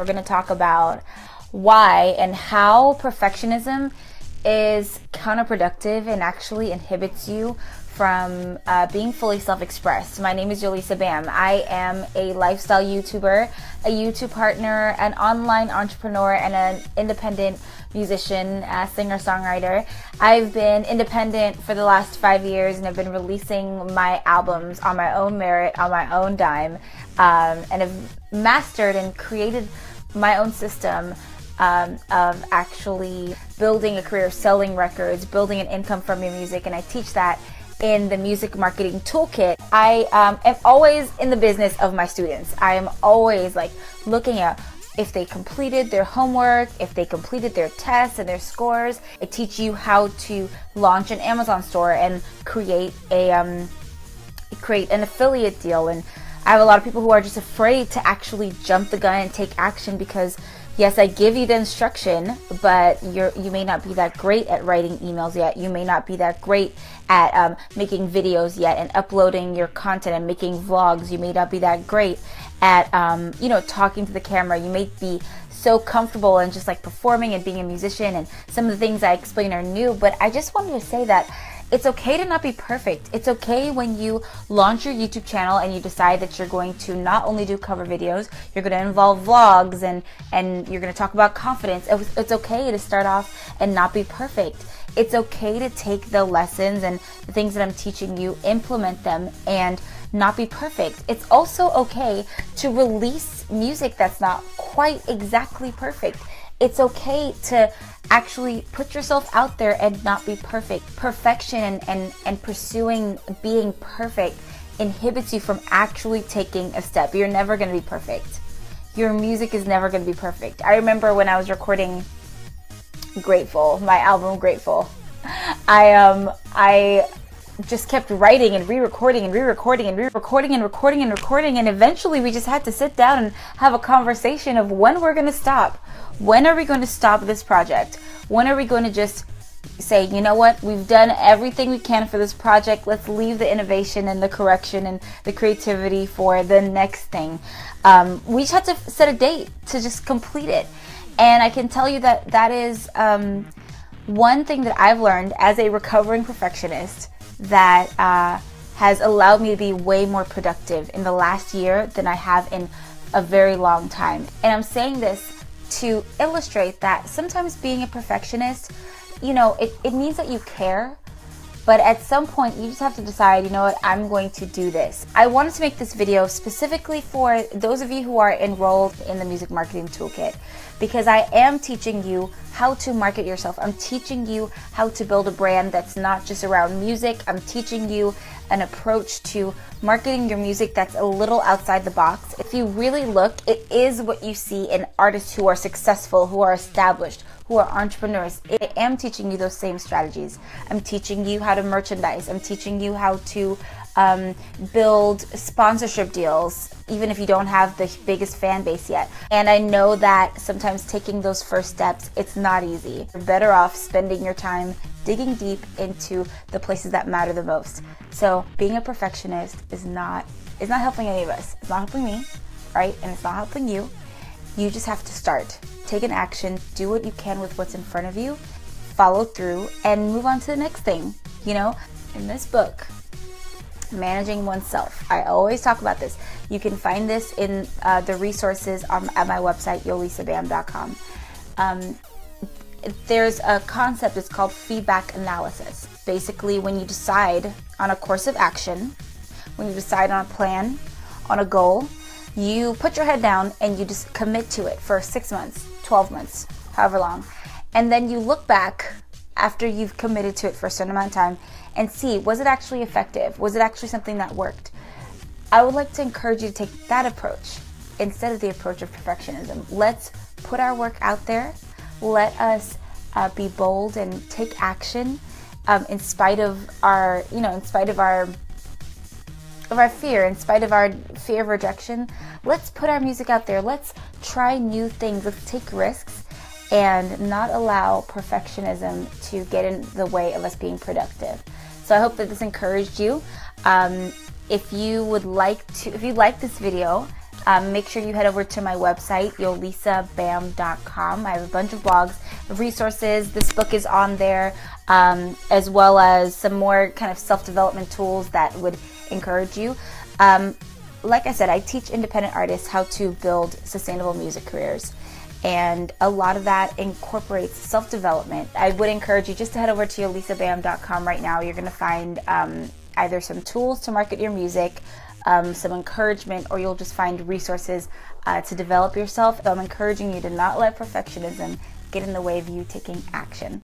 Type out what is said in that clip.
We're going to talk about why and how perfectionism is counterproductive and actually inhibits you from uh, being fully self-expressed. My name is Yolisa Bam. I am a lifestyle YouTuber, a YouTube partner, an online entrepreneur, and an independent musician, uh, singer-songwriter. I've been independent for the last five years, and I've been releasing my albums on my own merit, on my own dime, um, and have mastered and created my own system um, of actually building a career, selling records, building an income from your music, and I teach that in the music marketing toolkit. I um, am always in the business of my students. I am always like looking at if they completed their homework, if they completed their tests and their scores. I teach you how to launch an Amazon store and create a um, create an affiliate deal. And I have a lot of people who are just afraid to actually jump the gun and take action because yes, I give you the instruction, but you're you may not be that great at writing emails yet. You may not be that great at um, making videos yet and uploading your content and making vlogs. You may not be that great at um, you know talking to the camera. You may be so comfortable and just like performing and being a musician and some of the things I explain are new. But I just wanted to say that it's okay to not be perfect. It's okay when you launch your YouTube channel and you decide that you're going to not only do cover videos, you're going to involve vlogs and and you're going to talk about confidence. It's okay to start off and not be perfect. It's okay to take the lessons and the things that I'm teaching you, implement them and not be perfect. It's also okay to release music that's not quite exactly perfect. It's okay to actually put yourself out there and not be perfect. Perfection and, and, pursuing being perfect inhibits you from actually taking a step. You're never going to be perfect. Your music is never going to be perfect. I remember when I was recording Grateful, my album Grateful. I um I just kept writing and re-recording and re-recording and re-recording and recording and recording and eventually we just had to sit down and have a conversation of when we're going to stop when are we going to stop this project? When are we going to just say, you know what, we've done everything we can for this project. Let's leave the innovation and the correction and the creativity for the next thing. Um, we just had to set a date to just complete it. And I can tell you that that is um, one thing that I've learned as a recovering perfectionist that uh, has allowed me to be way more productive in the last year than I have in a very long time. And I'm saying this to illustrate that sometimes being a perfectionist, you know, it, it means that you care, but at some point you just have to decide, you know what, I'm going to do this. I wanted to make this video specifically for those of you who are enrolled in the Music Marketing Toolkit because I am teaching you how to market yourself. I'm teaching you how to build a brand that's not just around music. I'm teaching you an approach to marketing your music that's a little outside the box. If you really look, it is what you see in artists who are successful, who are established, who are entrepreneurs. I am teaching you those same strategies. I'm teaching you how to merchandise. I'm teaching you how to um, build sponsorship deals, even if you don't have the biggest fan base yet. And I know that sometimes taking those first steps, it's not easy. You're better off spending your time digging deep into the places that matter the most. So being a perfectionist is not is not helping any of us. It's not helping me, right? And it's not helping you. You just have to start. Take an action, do what you can with what's in front of you, follow through, and move on to the next thing. You know, in this book, managing oneself. I always talk about this. You can find this in uh, the resources on, at my website, yolisabam.com. Um, there's a concept, it's called feedback analysis. Basically, when you decide on a course of action, when you decide on a plan, on a goal, you put your head down and you just commit to it for six months, 12 months, however long. And then you look back after you've committed to it for a certain amount of time and see was it actually effective? Was it actually something that worked? I would like to encourage you to take that approach instead of the approach of perfectionism. Let's put our work out there. Let us uh, be bold and take action um, in spite of our, you know, in spite of our of our fear, in spite of our fear of rejection. Let's put our music out there. Let's try new things. Let's take risks and not allow perfectionism to get in the way of us being productive. So I hope that this encouraged you. Um, if you would like to, if you like this video, um, make sure you head over to my website, yolisabam.com. I have a bunch of blogs, resources. This book is on there, um, as well as some more kind of self development tools that would encourage you. Um, like I said, I teach independent artists how to build sustainable music careers. And a lot of that incorporates self development. I would encourage you just to head over to yolisabam.com right now. You're going to find um, either some tools to market your music, um, some encouragement, or you'll just find resources uh, to develop yourself. So I'm encouraging you to not let perfectionism get in the way of you taking action.